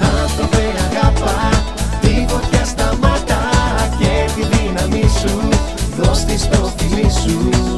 Αυτο σου αγάπα, τη φωτιά και τη δύναμή σου. Δώσ' της στο σου.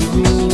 you.